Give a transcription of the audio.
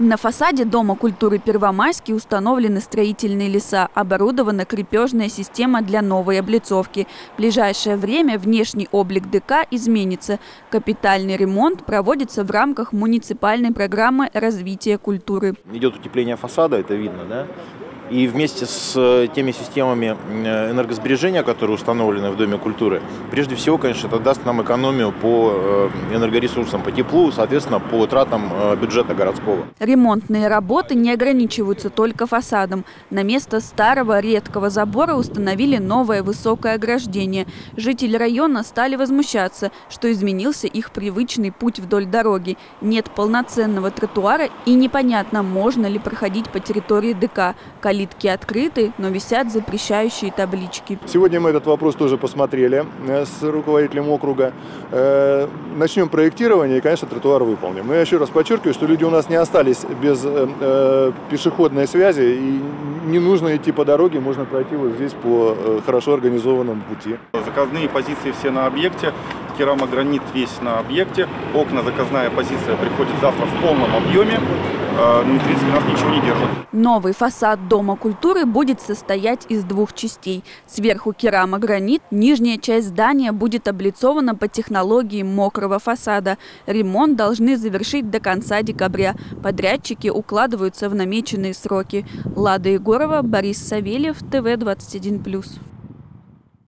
На фасаде Дома культуры Первомайский установлены строительные леса, оборудована крепежная система для новой облицовки. В ближайшее время внешний облик ДК изменится. Капитальный ремонт проводится в рамках муниципальной программы развития культуры. Идет утепление фасада, это видно, да? И вместе с э, теми системами э, энергосбережения, которые установлены в Доме культуры, прежде всего, конечно, это даст нам экономию по э, энергоресурсам, по теплу, соответственно, по тратам бюджета городского. Ремонтные работы не ограничиваются только фасадом. На место старого редкого забора установили новое высокое ограждение. Жители района стали возмущаться, что изменился их привычный путь вдоль дороги. Нет полноценного тротуара и непонятно, можно ли проходить по территории ДК. Калитки открыты, но висят запрещающие таблички. Сегодня мы этот вопрос тоже посмотрели э, с руководителем округа. Э, начнем проектирование и, конечно, тротуар выполним. Но я еще раз подчеркиваю, что люди у нас не остались без э, пешеходной связи и не нужно идти по дороге, можно пройти вот здесь по хорошо организованному пути. Заказные позиции все на объекте, керамогранит весь на объекте, окна заказная позиция приходит завтра в полном объеме. Ну, в принципе, нас ничего не держит. Новый фасад Дома культуры будет состоять из двух частей. Сверху керамогранит, нижняя часть здания будет облицована по технологии мокрого фасада. Ремонт должны завершить до конца декабря. Подрядчики укладываются в намеченные сроки. Лада Егорова, Борис Савельев, ТВ-21+.